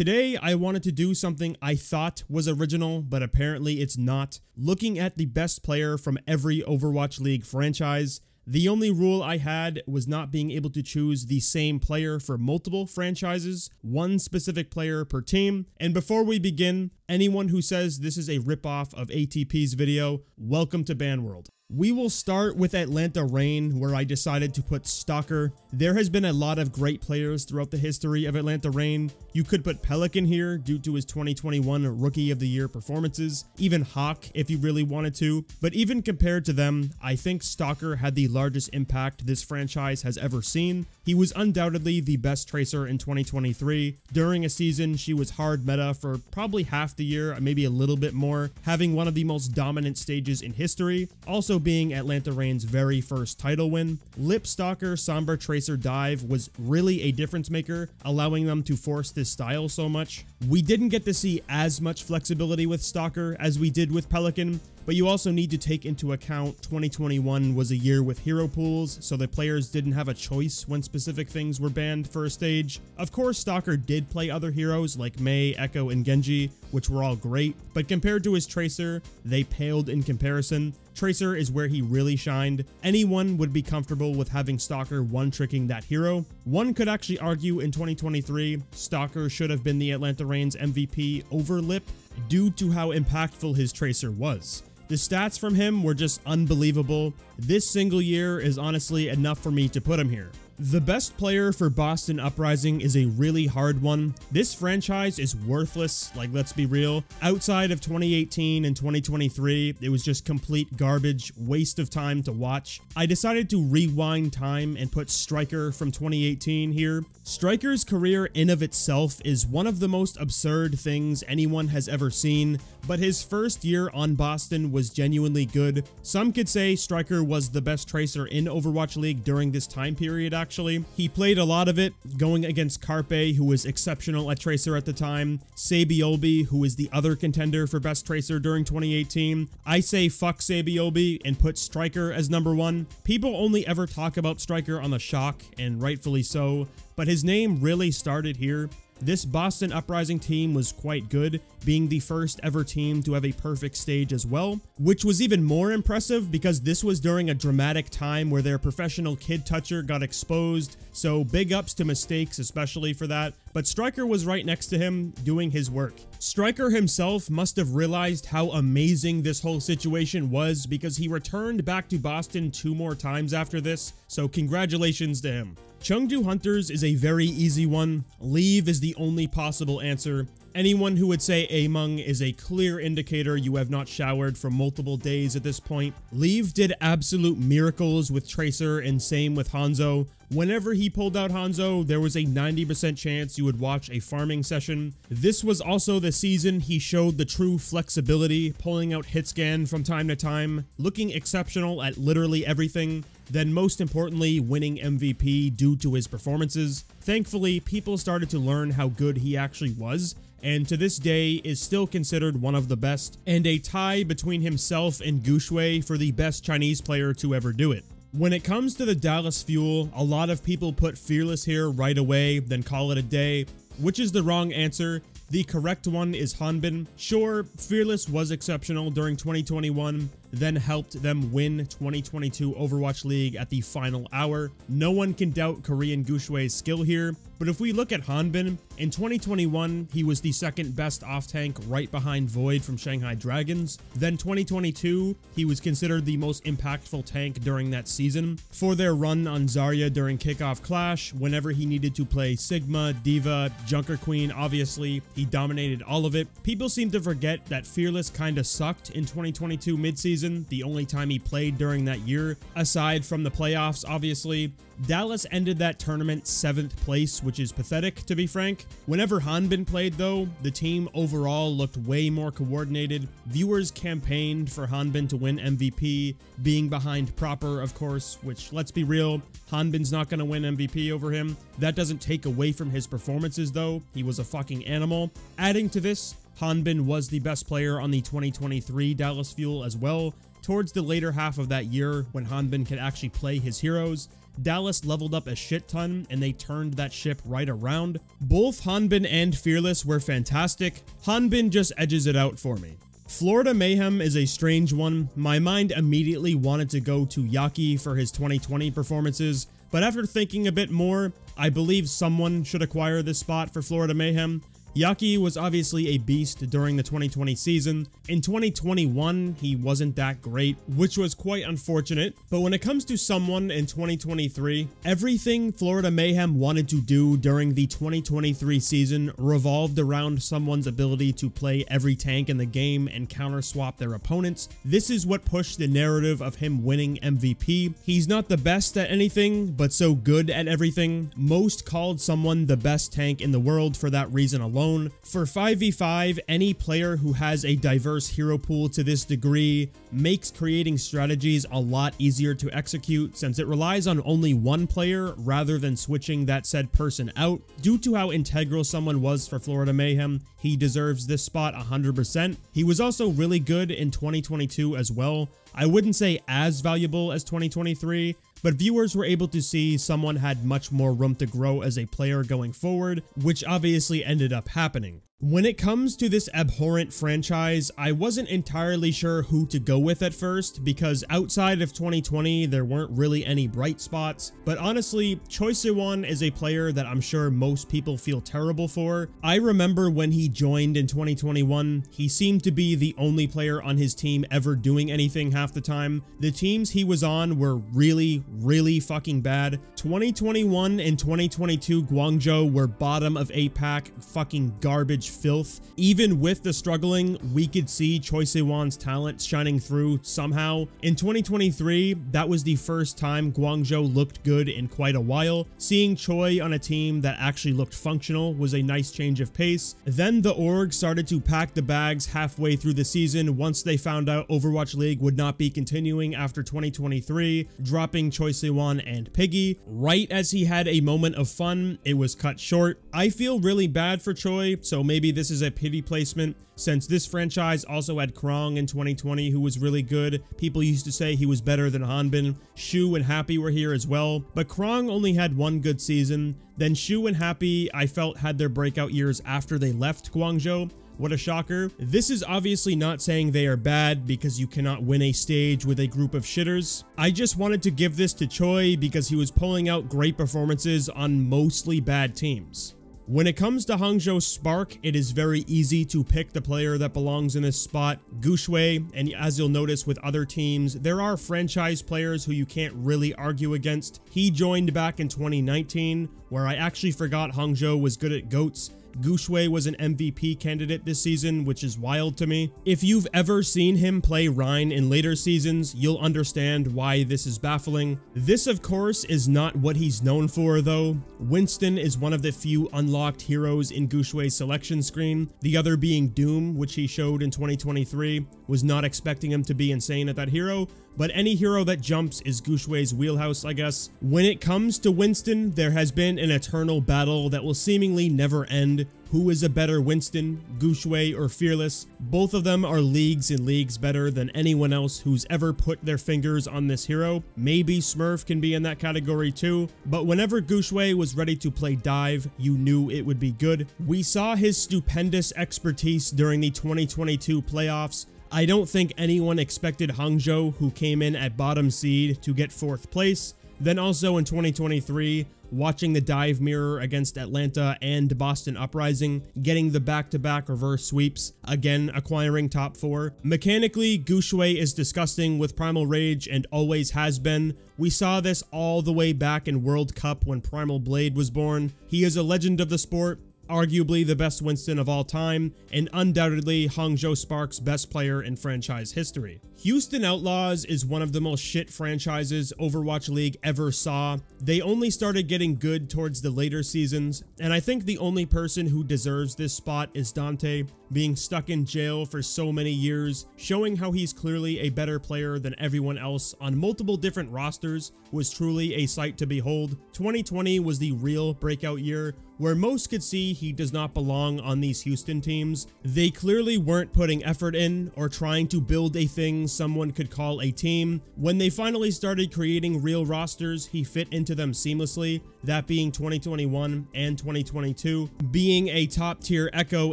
Today, I wanted to do something I thought was original, but apparently it's not. Looking at the best player from every Overwatch League franchise. The only rule I had was not being able to choose the same player for multiple franchises, one specific player per team. And before we begin, anyone who says this is a ripoff of ATP's video, welcome to Ban World. We will start with Atlanta Reign, where I decided to put Stalker. There has been a lot of great players throughout the history of Atlanta Reign. You could put Pelican here due to his 2021 Rookie of the Year performances, even Hawk if you really wanted to. But even compared to them, I think Stalker had the largest impact this franchise has ever seen. He was undoubtedly the best Tracer in 2023. During a season, she was hard meta for probably half the year, maybe a little bit more, having one of the most dominant stages in history. Also being Atlanta Reign's very first title win. Lip Stalker Sombra Tracer Dive was really a difference maker, allowing them to force this style so much. We didn't get to see as much flexibility with Stalker as we did with Pelican, but you also need to take into account 2021 was a year with hero pools, so the players didn't have a choice when specific things were banned for a stage. Of course, Stalker did play other heroes like Mei, Echo, and Genji, which were all great, but compared to his Tracer, they paled in comparison. Tracer is where he really shined. Anyone would be comfortable with having Stalker one-tricking that hero. One could actually argue in 2023, Stalker should have been the Atlanta Reign's MVP over Lip due to how impactful his Tracer was. The stats from him were just unbelievable. This single year is honestly enough for me to put him here. The best player for Boston Uprising is a really hard one. This franchise is worthless, like let's be real. Outside of 2018 and 2023, it was just complete garbage, waste of time to watch. I decided to rewind time and put Striker from 2018 here. Striker's career in of itself is one of the most absurd things anyone has ever seen, but his first year on Boston was genuinely good. Some could say Striker was the best tracer in Overwatch League during this time period actually actually. He played a lot of it, going against Carpe, who was exceptional at Tracer at the time, Saebyeolbe, who is the other contender for Best Tracer during 2018. I say fuck Saebyeolbe and put Striker as number one. People only ever talk about Striker on the Shock, and rightfully so, but his name really started here. This Boston Uprising team was quite good, being the first ever team to have a perfect stage as well, which was even more impressive because this was during a dramatic time where their professional kid toucher got exposed, so big ups to Mistakes especially for that, but Striker was right next to him doing his work. Striker himself must have realized how amazing this whole situation was because he returned back to Boston two more times after this, so congratulations to him. Chengdu Hunters is a very easy one. Leave is the only possible answer. Anyone who would say Ameng is a clear indicator you have not showered for multiple days at this point. Leave did absolute miracles with Tracer and same with Hanzo. Whenever he pulled out Hanzo, there was a 90% chance you would watch a farming session. This was also the season he showed the true flexibility, pulling out hitscan from time to time, looking exceptional at literally everything then most importantly, winning MVP due to his performances. Thankfully, people started to learn how good he actually was, and to this day is still considered one of the best, and a tie between himself and Guxue for the best Chinese player to ever do it. When it comes to the Dallas Fuel, a lot of people put Fearless here right away, then call it a day, which is the wrong answer. The correct one is Hanbin. Sure, Fearless was exceptional during 2021, then helped them win 2022 Overwatch League at the final hour. No one can doubt Korean Guxue's skill here, but if we look at Hanbin, in 2021, he was the second best off-tank right behind Void from Shanghai Dragons. Then 2022, he was considered the most impactful tank during that season. For their run on Zarya during Kickoff Clash, whenever he needed to play Sigma, D.Va, Junker Queen, obviously, he dominated all of it. People seem to forget that Fearless kinda sucked in 2022 midseason, the only time he played during that year, aside from the playoffs, obviously. Dallas ended that tournament 7th place, which is pathetic to be frank. Whenever Hanbin played though, the team overall looked way more coordinated. Viewers campaigned for Hanbin to win MVP, being behind Proper of course, which let's be real, Hanbin's not going to win MVP over him. That doesn't take away from his performances though, he was a fucking animal. Adding to this, Hanbin was the best player on the 2023 Dallas Fuel as well, towards the later half of that year when Hanbin could actually play his heroes. Dallas leveled up a shit ton and they turned that ship right around. Both Hanbin and Fearless were fantastic. Hanbin just edges it out for me. Florida Mayhem is a strange one. My mind immediately wanted to go to Yaki for his 2020 performances, but after thinking a bit more, I believe someone should acquire this spot for Florida Mayhem. Yaki was obviously a beast during the 2020 season. In 2021, he wasn't that great, which was quite unfortunate. But when it comes to someone in 2023, everything Florida Mayhem wanted to do during the 2023 season revolved around someone's ability to play every tank in the game and counter swap their opponents. This is what pushed the narrative of him winning MVP. He's not the best at anything, but so good at everything. Most called someone the best tank in the world for that reason alone alone. For 5v5, any player who has a diverse hero pool to this degree makes creating strategies a lot easier to execute since it relies on only one player rather than switching that said person out. Due to how integral someone was for Florida Mayhem, he deserves this spot 100%. He was also really good in 2022 as well. I wouldn't say as valuable as 2023, but viewers were able to see someone had much more room to grow as a player going forward, which obviously ended up happening. When it comes to this abhorrent franchise, I wasn't entirely sure who to go with at first because outside of 2020, there weren't really any bright spots. But honestly, Choi Sehwan is a player that I'm sure most people feel terrible for. I remember when he joined in 2021, he seemed to be the only player on his team ever doing anything half the time. The teams he was on were really, really fucking bad. 2021 and 2022 Guangzhou were bottom of APAC, fucking garbage filth. Even with the struggling, we could see Choi Sehwan's talent shining through somehow. In 2023, that was the first time Guangzhou looked good in quite a while. Seeing Choi on a team that actually looked functional was a nice change of pace. Then the org started to pack the bags halfway through the season once they found out Overwatch League would not be continuing after 2023, dropping Choi Sehwan and Piggy. Right as he had a moment of fun, it was cut short. I feel really bad for Choi, so maybe maybe this is a pity placement since this franchise also had Krong in 2020 who was really good. People used to say he was better than Hanbin. Shu and Happy were here as well, but Krong only had one good season. Then Shu and Happy I felt had their breakout years after they left Guangzhou. What a shocker. This is obviously not saying they are bad because you cannot win a stage with a group of shitters. I just wanted to give this to Choi because he was pulling out great performances on mostly bad teams. When it comes to Hangzhou Spark, it is very easy to pick the player that belongs in this spot. Guxue, and as you'll notice with other teams, there are franchise players who you can't really argue against. He joined back in 2019, where I actually forgot Hangzhou was good at goats, Guxue was an MVP candidate this season, which is wild to me. If you've ever seen him play Rein in later seasons, you'll understand why this is baffling. This, of course, is not what he's known for, though. Winston is one of the few unlocked heroes in Guxue's selection screen, the other being Doom, which he showed in 2023. Was not expecting him to be insane at that hero, but any hero that jumps is Guxue's wheelhouse, I guess. When it comes to Winston, there has been an eternal battle that will seemingly never end. Who is a better Winston, Guxue, or Fearless? Both of them are leagues and leagues better than anyone else who's ever put their fingers on this hero. Maybe Smurf can be in that category too, but whenever Guxue was ready to play dive, you knew it would be good. We saw his stupendous expertise during the 2022 playoffs, I don't think anyone expected Hangzhou, who came in at bottom seed, to get fourth place. Then also in 2023, watching the dive mirror against Atlanta and Boston Uprising, getting the back-to-back -back reverse sweeps, again acquiring top 4. Mechanically, Guxue is disgusting with Primal Rage and always has been. We saw this all the way back in World Cup when Primal Blade was born. He is a legend of the sport, arguably the best Winston of all time, and undoubtedly Hangzhou Spark's best player in franchise history. Houston Outlaws is one of the most shit franchises Overwatch League ever saw. They only started getting good towards the later seasons, and I think the only person who deserves this spot is Danteh, being stuck in jail for so many years, showing how he's clearly a better player than everyone else on multiple different rosters was truly a sight to behold. 2020 was the real breakout year, where most could see he does not belong on these Houston teams. They clearly weren't putting effort in or trying to build a thing someone could call a team. When they finally started creating real rosters, he fit into them seamlessly, that being 2021 and 2022. Being a top tier Echo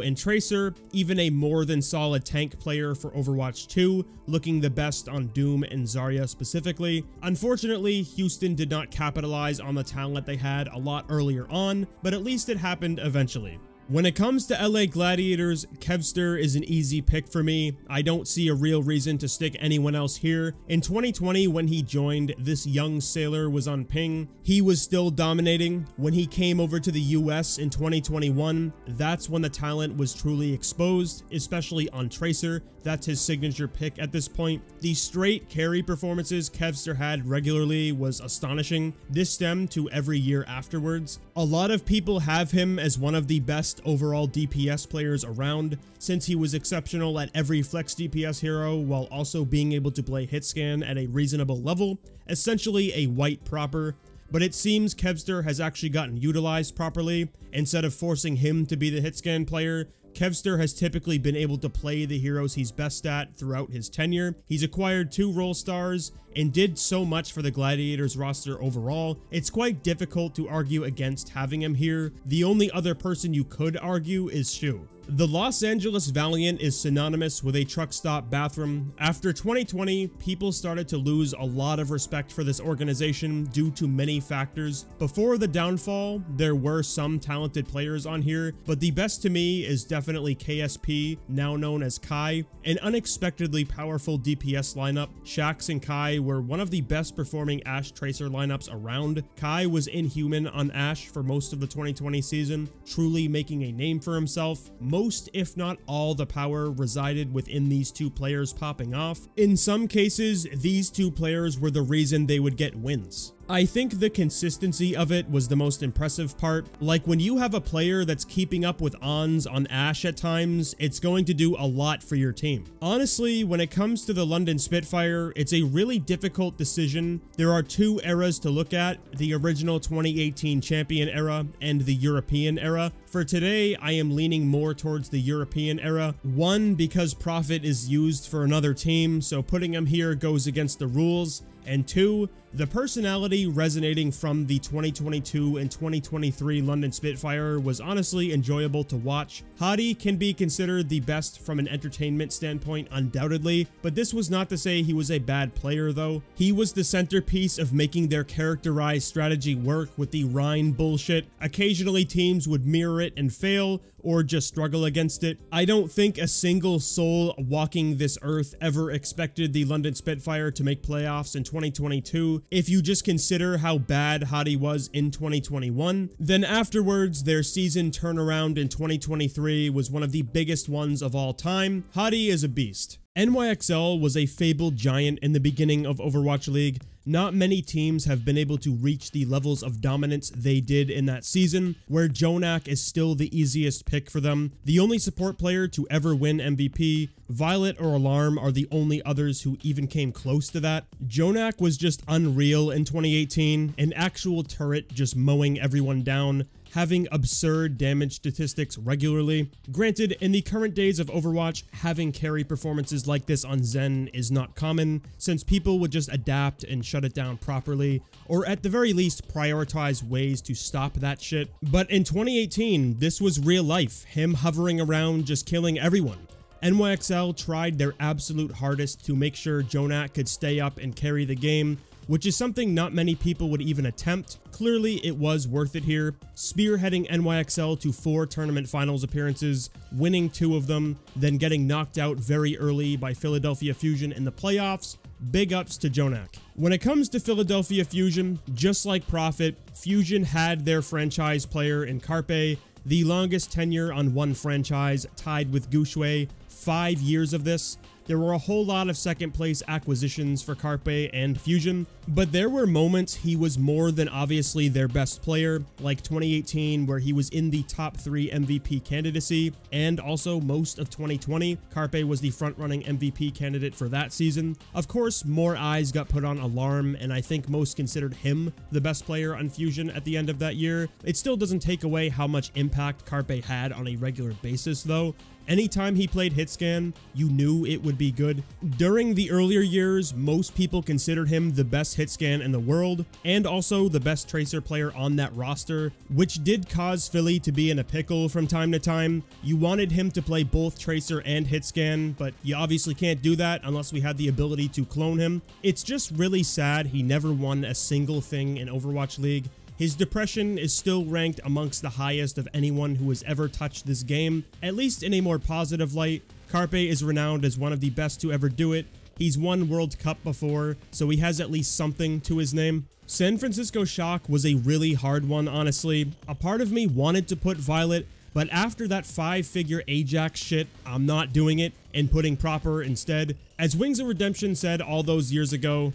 and Tracer, even a more than solid tank player for Overwatch 2, looking the best on Doom and Zarya specifically. Unfortunately, Houston did not capitalize on the talent they had a lot earlier on, but at least it happened eventually. When it comes to LA Gladiators, Kevster is an easy pick for me. I don't see a real reason to stick anyone else here. In 2020, when he joined, this young sailor was on ping. He was still dominating. When he came over to the US in 2021, that's when the talent was truly exposed, especially on Tracer. That's his signature pick at this point. The straight carry performances Kevster had regularly was astonishing. This stemmed to every year afterwards. A lot of people have him as one of the best overall DPS players around, since he was exceptional at every flex DPS hero while also being able to play hit scan at a reasonable level, essentially a white proper, but it seems Kevster has actually gotten utilized properly. Instead of forcing him to be the hit scan player, Kevster has typically been able to play the heroes he's best at throughout his tenure. He's acquired two role stars and did so much for the Gladiators roster overall, it's quite difficult to argue against having him here. The only other person you could argue is Shu. The Los Angeles Valiant is synonymous with a truck stop bathroom. After 2020, people started to lose a lot of respect for this organization due to many factors. Before the downfall, there were some talented players on here, but the best to me is definitely KSP, now known as Kai. An unexpectedly powerful DPS lineup, Shax and Kai were one of the best performing Ash Tracer lineups around. Kai was inhuman on Ash for most of the 2020 season, truly making a name for himself. Most, if not all, the power resided within these two players popping off. In some cases, these two players were the reason they would get wins. I think the consistency of it was the most impressive part. Like when you have a player that's keeping up with Ons on Ash at times, it's going to do a lot for your team. Honestly, when it comes to the London Spitfire, it's a really difficult decision. There are two eras to look at, the original 2018 champion era and the European era. For today, I am leaning more towards the European era. One, because Profit is used for another team, so putting him here goes against the rules and two, the personality resonating from the 2022 and 2023 London Spitfire was honestly enjoyable to watch. Hadi can be considered the best from an entertainment standpoint undoubtedly, but this was not to say he was a bad player though. He was the centerpiece of making their characterized strategy work with the Rein bullshit. Occasionally teams would mirror it and fail, or just struggle against it. I don't think a single soul walking this earth ever expected the London Spitfire to make playoffs in 2022. If you just consider how bad Hadi was in 2021, then afterwards their season turnaround in 2023 was one of the biggest ones of all time. Hadi is a beast. NYXL was a fabled giant in the beginning of Overwatch League. Not many teams have been able to reach the levels of dominance they did in that season, where JJoNak is still the easiest pick for them. The only support player to ever win MVP, Violet or Alarm are the only others who even came close to that. JJoNak was just unreal in 2018, an actual turret just mowing everyone down having absurd damage statistics regularly. Granted, in the current days of Overwatch, having carry performances like this on Zen is not common, since people would just adapt and shut it down properly, or at the very least prioritize ways to stop that shit. But in 2018, this was real life, him hovering around just killing everyone. NYXL tried their absolute hardest to make sure JJoNak could stay up and carry the game, which is something not many people would even attempt. Clearly, it was worth it here, spearheading NYXL to four tournament finals appearances, winning two of them, then getting knocked out very early by Philadelphia Fusion in the playoffs. Big ups to JJoNak. When it comes to Philadelphia Fusion, just like Profit, Fusion had their franchise player in Carpe, the longest tenure on one franchise, tied with GuXue, five years of this. there were a whole lot of second place acquisitions for Carpe and Fusion, but there were moments he was more than obviously their best player, like 2018 where he was in the top 3 MVP candidacy, and also most of 2020, Carpe was the front-running MVP candidate for that season. Of course, more eyes got put on Alarm, and I think most considered him the best player on Fusion at the end of that year. It still doesn't take away how much impact Carpe had on a regular basis though, Anytime he played Hitscan, you knew it would be good. During the earlier years, most people considered him the best Hitscan in the world, and also the best Tracer player on that roster, which did cause Philly to be in a pickle from time to time. You wanted him to play both Tracer and Hitscan, but you obviously can't do that unless we had the ability to clone him. It's just really sad he never won a single thing in Overwatch League, his depression is still ranked amongst the highest of anyone who has ever touched this game, at least in a more positive light. Carpe is renowned as one of the best to ever do it. He's won World Cup before, so he has at least something to his name. San Francisco Shock was a really hard one, honestly. A part of me wanted to put Violet, but after that five-figure Ajax shit, I'm not doing it and putting Proper instead. As Wings of Redemption said all those years ago,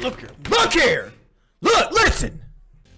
Look here! Look here! Look! Listen!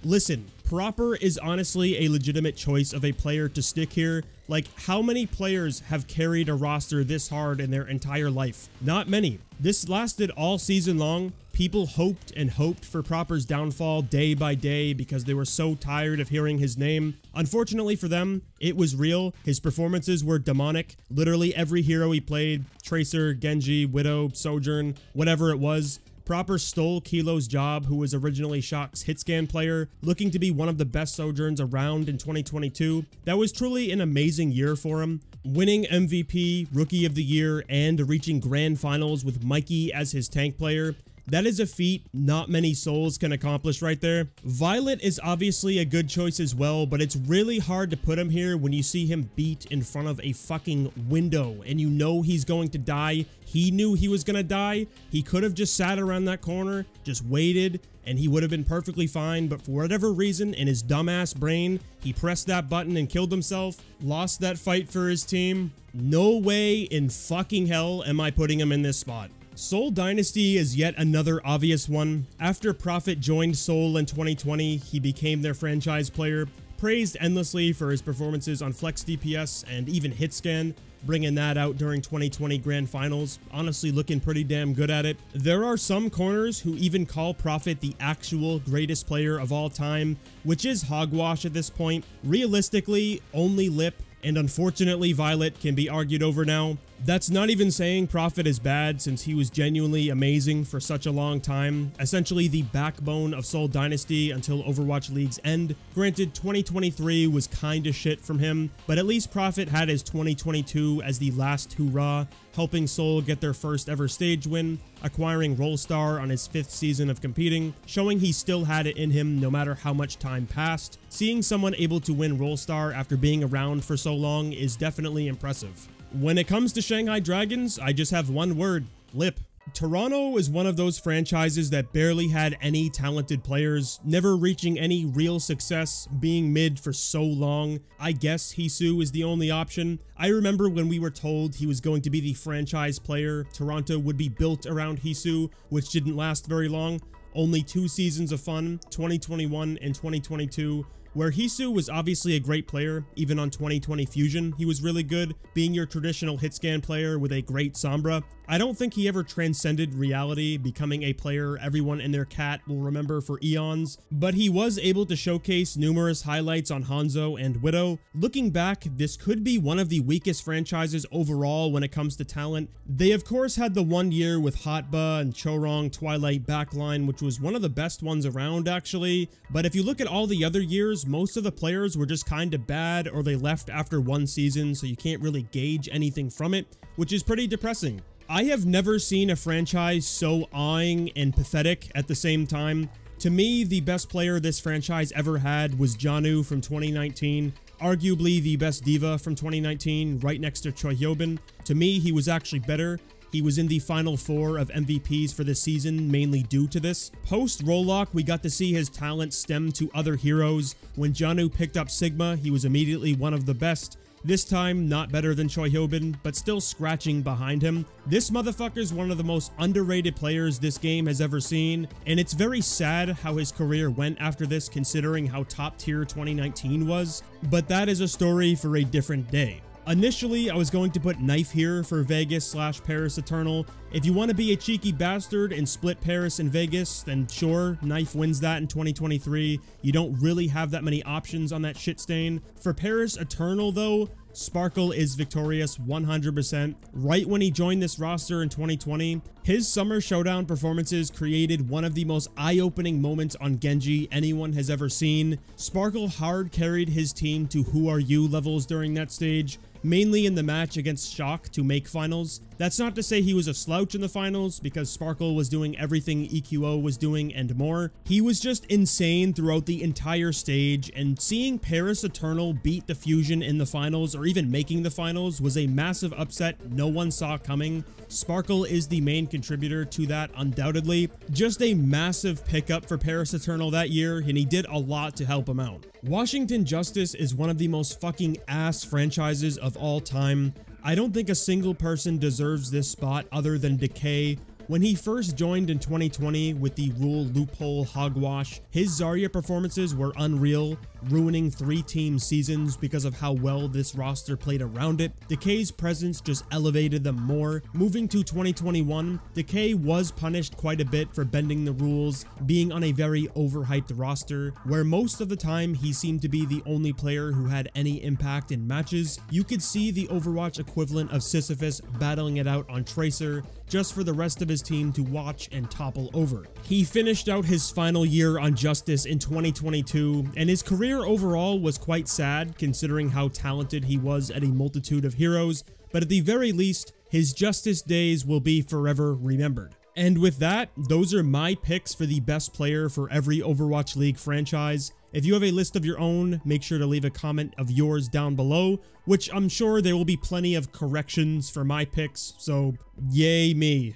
Listen, Proper is honestly a legitimate choice of a player to stick here. Like, how many players have carried a roster this hard in their entire life? Not many. This lasted all season long. People hoped and hoped for Proper's downfall day by day because they were so tired of hearing his name. Unfortunately for them, it was real. His performances were demonic. Literally every hero he played, Tracer, Genji, Widow, Sojourn, whatever it was, Proper stole Kilo's job, who was originally Shock's hitscan player, looking to be one of the best Sojourns around in 2022. That was truly an amazing year for him, winning MVP, Rookie of the Year, and reaching Grand Finals with Mikey as his tank player. That is a feat not many souls can accomplish right there. Violet is obviously a good choice as well, but it's really hard to put him here when you see him beat in front of a fucking window and you know he's going to die. He knew he was going to die. He could have just sat around that corner, just waited, and he would have been perfectly fine, but for whatever reason, in his dumbass brain, he pressed that button and killed himself, lost that fight for his team. No way in fucking hell am I putting him in this spot. Seoul Dynasty is yet another obvious one. After Profit joined Seoul in 2020, he became their franchise player, praised endlessly for his performances on Flex DPS and even Hitscan, bringing that out during 2020 Grand Finals, honestly looking pretty damn good at it. There are some corners who even call Profit the actual greatest player of all time, which is hogwash at this point. Realistically, only Lip and unfortunately Violet can be argued over now. That's not even saying Profit is bad since he was genuinely amazing for such a long time, essentially the backbone of Seoul Dynasty until Overwatch League's end. Granted, 2023 was kinda shit from him, but at least Profit had his 2022 as the last hurrah, helping Soul get their first ever stage win, acquiring Role Star on his fifth season of competing, showing he still had it in him no matter how much time passed. Seeing someone able to win Role Star after being around for so long is definitely impressive. When it comes to Shanghai Dragons, I just have one word, lip. Toronto is one of those franchises that barely had any talented players, never reaching any real success, being mid for so long. I guess Heesu is the only option. I remember when we were told he was going to be the franchise player, Toronto would be built around Heesu, which didn't last very long. Only two seasons of fun, 2021 and 2022, where Heesu was obviously a great player, even on 2020 Fusion, he was really good, being your traditional hitscan player with a great Sombra. I don't think he ever transcended reality, becoming a player everyone and their cat will remember for eons, but he was able to showcase numerous highlights on Hanzo and Widow. Looking back, this could be one of the weakest franchises overall when it comes to talent. They of course had the one year with Hotba and Chorong Twilight backline, which was one of the best ones around actually, but if you look at all the other years, most of the players were just kinda bad or they left after one season, so you can't really gauge anything from it, which is pretty depressing. I have never seen a franchise so awing and pathetic at the same time. To me, the best player this franchise ever had was JJANU from 2019, arguably the best D.Va from 2019, right next to Choi Hyobin. To me, he was actually better. He was in the final four of MVPs for this season, mainly due to this. Post role lock, we got to see his talent stem to other heroes. When JJANU picked up Sigma, he was immediately one of the best. This time, not better than Choi Hyobin, but still scratching behind him. This motherfucker's one of the most underrated players this game has ever seen, and it's very sad how his career went after this considering how top tier 2019 was, but that is a story for a different day. Initially, I was going to put Knife here for Vegas slash Paris Eternal. If you want to be a cheeky bastard and split Paris and Vegas, then sure, Knife wins that in 2023. You don't really have that many options on that shit stain. For Paris Eternal though, Sparkle is victorious 100%. Right when he joined this roster in 2020, his Summer Showdown performances created one of the most eye-opening moments on Genji anyone has ever seen. Sparkle hard carried his team to Who Are You levels during that stage, mainly in the match against Shock to make finals. That's not to say he was a slouch in the finals, because Sparkle was doing everything EQO was doing and more. He was just insane throughout the entire stage, and seeing Paris Eternal beat the Fusion in the finals, or even making the finals, was a massive upset no one saw coming. Sparkle is the main contributor to that, undoubtedly. Just a massive pickup for Paris Eternal that year, and he did a lot to help him out. Washington Justice is one of the most fucking ass franchises of all time. I don't think a single person deserves this spot other than Decay, when he first joined in 2020 with the rule loophole hogwash, his Zarya performances were unreal, ruining three team seasons because of how well this roster played around it. Decay's presence just elevated them more. Moving to 2021, Decay was punished quite a bit for bending the rules, being on a very overhyped roster, where most of the time he seemed to be the only player who had any impact in matches. You could see the Overwatch equivalent of Sisyphus battling it out on Tracer, just for the rest of his team to watch and topple over. He finished out his final year on Justice in 2022, and his career overall was quite sad considering how talented he was at a multitude of heroes, but at the very least, his Justice days will be forever remembered. And with that, those are my picks for the best player for every Overwatch League franchise. If you have a list of your own, make sure to leave a comment of yours down below, which I'm sure there will be plenty of corrections for my picks, so yay me.